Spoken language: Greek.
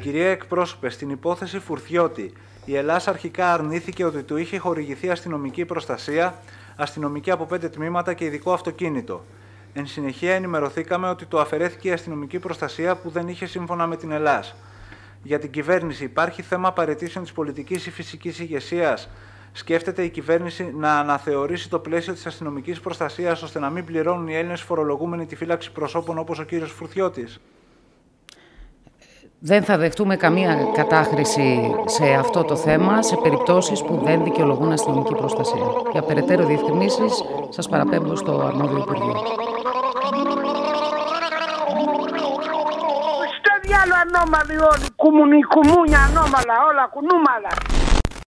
Κυρία εκπρόσωπε, στην υπόθεση Φουρτιώτη, η Ελλάδα αρχικά αρνήθηκε ότι του είχε χορηγηθεί αστυνομική προστασία, αστυνομική από πέντε τμήματα και ειδικό αυτοκίνητο. Εν συνεχεία ενημερωθήκαμε ότι το αφαιρέθηκε η αστυνομική προστασία που δεν είχε σύμφωνα με την Ελλάδα. Για την κυβέρνηση υπάρχει θέμα παρετήσεων της πολιτικής ή φυσικής ηγεσίας. Σκέφτεται η κυβέρνηση να αναθεωρήσει το πλαίσιο της αστυνομικής προστασίας ώστε να μην πληρώνουν οι Έλληνες φορολογούμενοι τη φύλαξη προσώπων όπως ο κύριος Φουρτιώτης. Δεν θα δεχτούμε καμία κατάχρηση σε αυτό το θέμα σε περιπτώσεις που δεν δικαιολογούν αστυνομική προστασία. Για περαιτέρω διευκρινήσεις σας παραπέμπω στο αρμόδιο Υπουργείο. Στο διάλογο ανώμαλοι όλοι, κουμουνι, κουμούνια ανώμαλα, όλα κουνούμαλα.